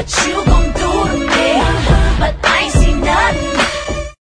what you gon' do.